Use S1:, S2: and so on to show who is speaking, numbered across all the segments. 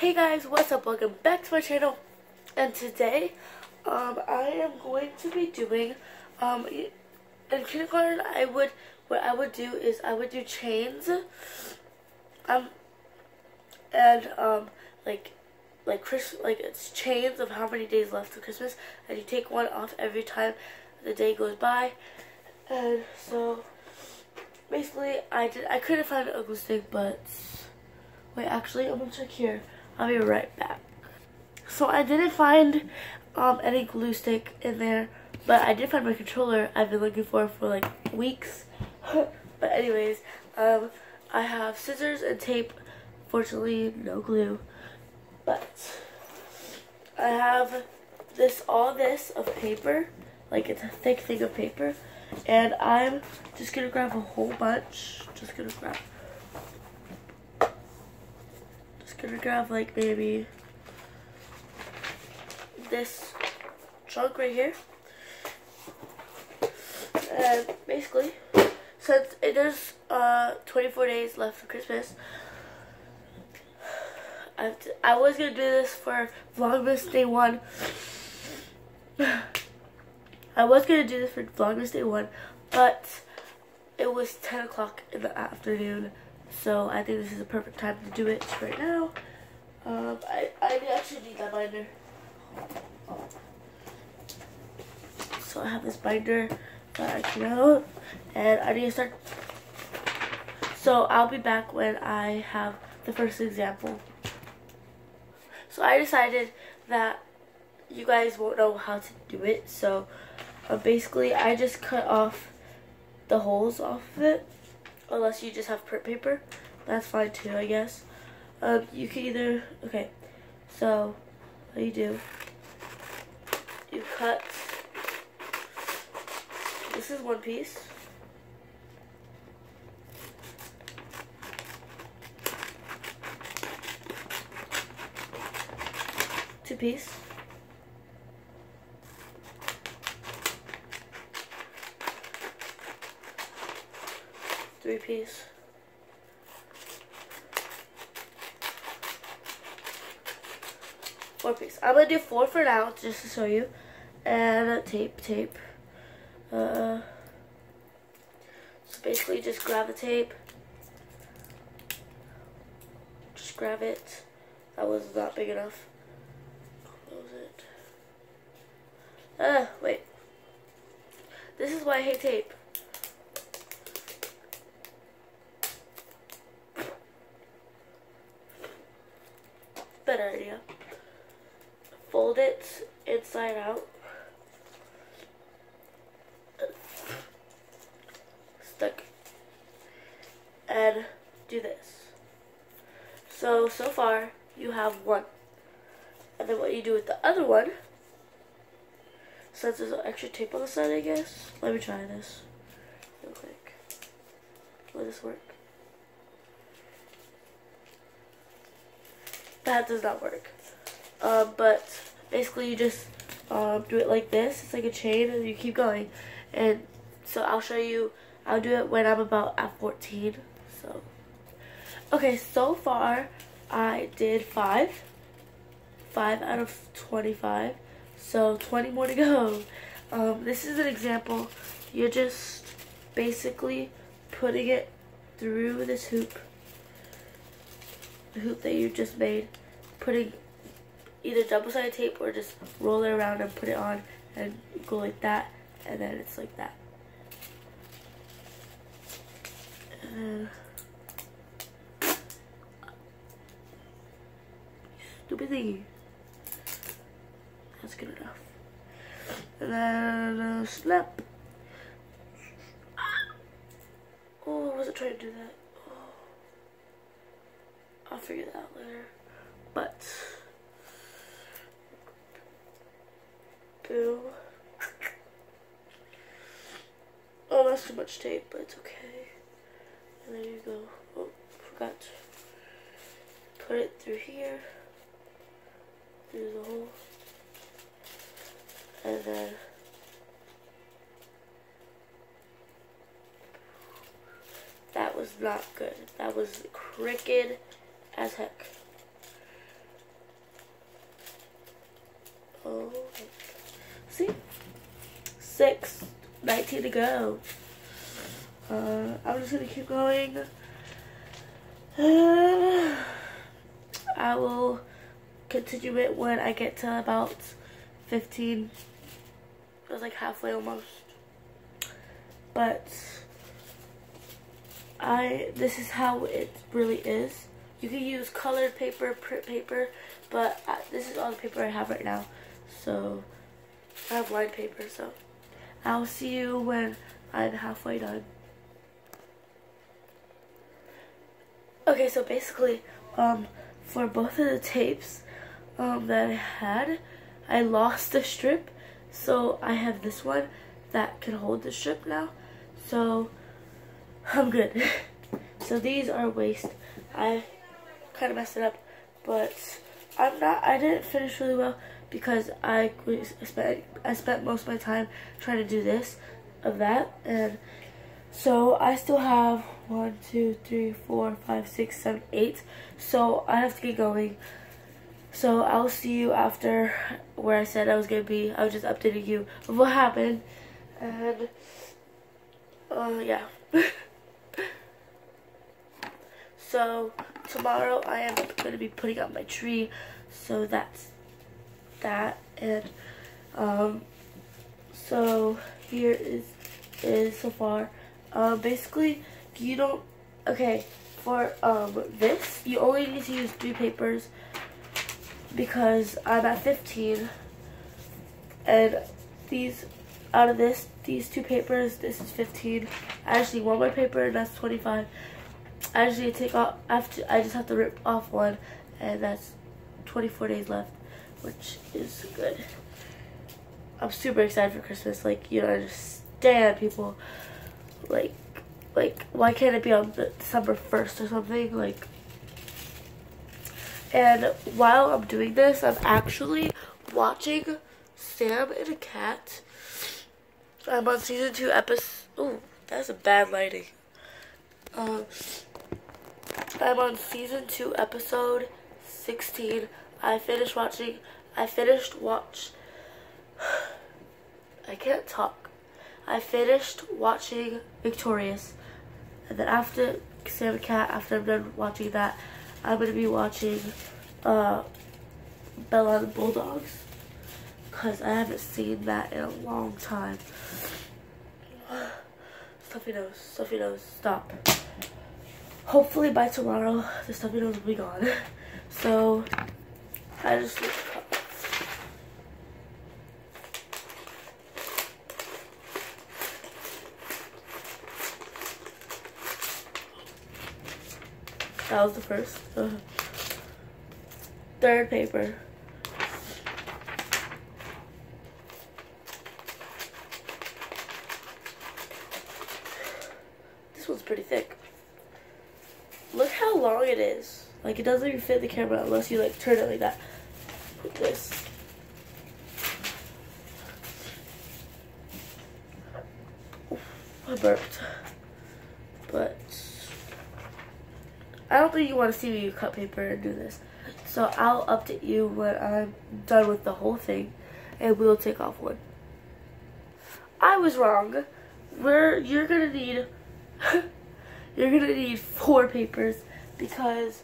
S1: Hey guys, what's up? Welcome back to my channel. And today, um, I am going to be doing, um, in kindergarten, I would, what I would do is I would do chains, um, and, um, like, like Chris, like it's chains of how many days left to Christmas, and you take one off every time the day goes by, and so, basically, I did, I couldn't find an glue stick, but, wait, actually, I'm gonna check here. I'll be right back. So I didn't find um, any glue stick in there, but I did find my controller I've been looking for for like weeks. but anyways, um, I have scissors and tape. Fortunately, no glue. But I have this, all this of paper. Like it's a thick thing of paper. And I'm just to grab a whole bunch. Just to grab gonna grab like maybe this chunk right here. And basically, since it is uh, 24 days left for Christmas, I, I was gonna do this for Vlogmas Day 1. I was gonna do this for Vlogmas Day 1, but it was 10 o'clock in the afternoon so I think this is a perfect time to do it right now. Um, I, I actually need that binder. So I have this binder that I can out and I need to start. So I'll be back when I have the first example. So I decided that you guys won't know how to do it. So uh, basically I just cut off the holes off of it unless you just have print paper. That's fine too, I guess. Um, you can either, okay, so what you do, you cut, this is one piece. Two piece. Three piece. Four piece. I'm gonna do four for now, just to show you. And tape, tape. Uh, so basically just grab the tape. Just grab it. That was not big enough. Close it. Ah, wait. This is why I hate tape. Better idea. Fold it inside out. Stuck. And do this. So, so far, you have one. And then what you do with the other one, since there's extra tape on the side, I guess. Let me try this real quick. Will this work? That does not work. Uh, but basically you just um, do it like this. It's like a chain and you keep going. And so I'll show you, I'll do it when I'm about at 14. So, okay, so far I did five. Five out of 25. So 20 more to go. Um, this is an example. You're just basically putting it through this hoop The hoop that you just made, putting either double-sided tape or just roll it around and put it on and go like that, and then it's like that. And stupid thingy. That's good enough. And then uh, snap. Oh, I wasn't trying to do that. I'll figure that out later. But, boom. Oh, that's too much tape, but it's okay. And there you go. Oh, forgot. to Put it through here. Through the hole. And then that was not good. That was crooked as heck. Oh, see? Six, 19 to go. Uh, I'm just gonna keep going. Uh, I will continue it when I get to about 15. It was like halfway almost. But I this is how it really is. You can use colored paper, print paper, but I, this is all the paper I have right now. So I have lined paper, so I'll see you when I'm halfway done. Okay, so basically, um, for both of the tapes um, that I had, I lost the strip, so I have this one that can hold the strip now. So I'm good. so these are waste. I kind of messed it up, but I'm not. I didn't finish really well because I spent I spent most of my time trying to do this of that, and so I still have one, two, three, four, five, six, seven, eight. So I have to get going. So I'll see you after where I said I was gonna be. I was just updating you of what happened, and uh, yeah. so tomorrow I am going to be putting up my tree. So that's that. And um, so here is is so far. Um, basically, you don't. Okay, for um this, you only need to use three papers because I'm at 15, and these out of this, these two papers, this is 15. I actually one more paper, and that's 25. I take off after I just have to rip off one, and that's 24 days left, which is good. I'm super excited for Christmas. Like you don't understand, people. Like, like why can't it be on December 1st or something? Like, and while I'm doing this, I'm actually watching Sam and a Cat I'm on season two episode. Oh, that's a bad lighting. Um, I'm on season two episode 16. I finished watching. I finished watch. I can't talk. I finished watching Victorious, and then after Sam Cat, after I'm done watching that, I'm gonna be watching uh, Bella and the Bulldogs because I haven't seen that in a long time. Stuffy nose, stuffy nose, stop. Hopefully by tomorrow, the stuffy nose will be gone. So, I just need That was the first. Uh, third paper. This one's pretty thick. Look how long it is. Like, it doesn't even fit the camera unless you, like, turn it like that. This. I burped. But, I don't think you want to see me cut paper and do this. So, I'll update you when I'm done with the whole thing. And we'll take off one. I was wrong. We're, you're to need you're gonna need four papers because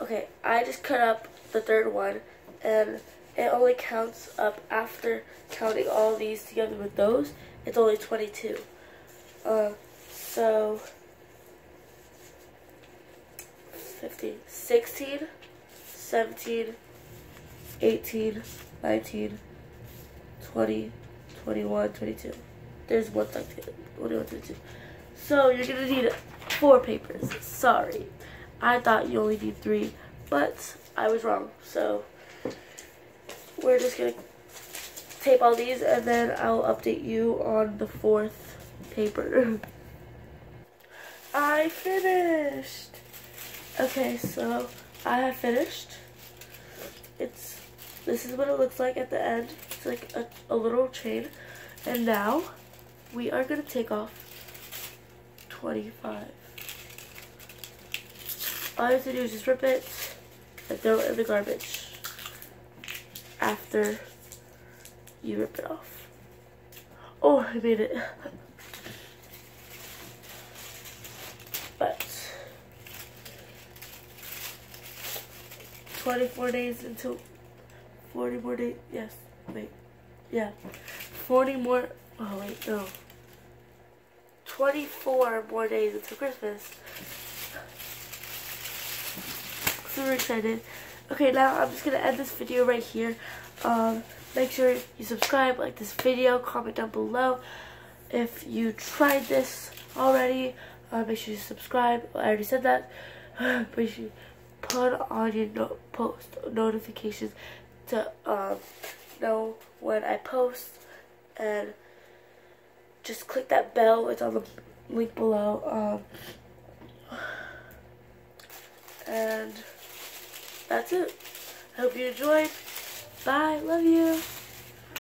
S1: okay I just cut up the third one and it only counts up after counting all these together with those it's only 22 uh, so 15 16 17 18 19 20 21 22 there's one stuck 21 22 so you're going to need four papers. Sorry. I thought you only need three, but I was wrong. So we're just going to tape all these and then I'll update you on the fourth paper. I finished. Okay, so I have finished. It's this is what it looks like at the end. It's like a, a little chain. And now we are going to take off 25. All you have to do is just rip it and throw it in the garbage after you rip it off. Oh, I made it. but 24 days until 40 more days. Yes, wait. Yeah. 40 more. Oh, wait, no. 24 more days until Christmas. Super excited. Okay, now I'm just going to end this video right here. Um, make sure you subscribe, like this video, comment down below. If you tried this already, uh, make sure you subscribe. I already said that. make sure you put on your no post notifications to um, know when I post. And just click that bell. It's on the link below. Um, and that's it. Hope you enjoyed. Bye. Love you.